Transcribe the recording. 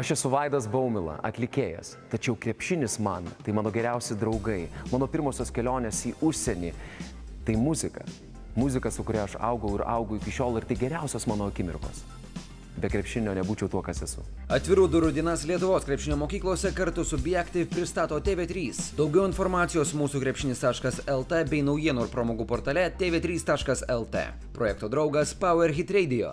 Aš esu Vaidas Baumila, atlikėjas, tačiau krepšinis man tai mano geriausi draugai, mano pirmosios kelionės į užsienį, tai muzika. Muzika, su kuria aš augau ir augau iki šiol ir tai geriausios mano akimirkos. Be krepšinio nebūčiau tuo, kas esu. Atvirų durų dienas Lietuvos krepšinio mokyklose kartu su Biaktiv pristato TV3. Daugiau informacijos mūsų krepšinis.lt bei naujienų ir pramogų portale tv3.lt. Projekto draugas Power Hit Radio.